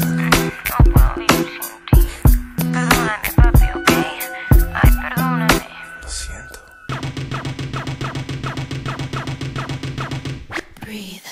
No puedo vivir sin ti. Perdóname, papi, ¿ok? Ay, perdóname. Lo siento. Breathe.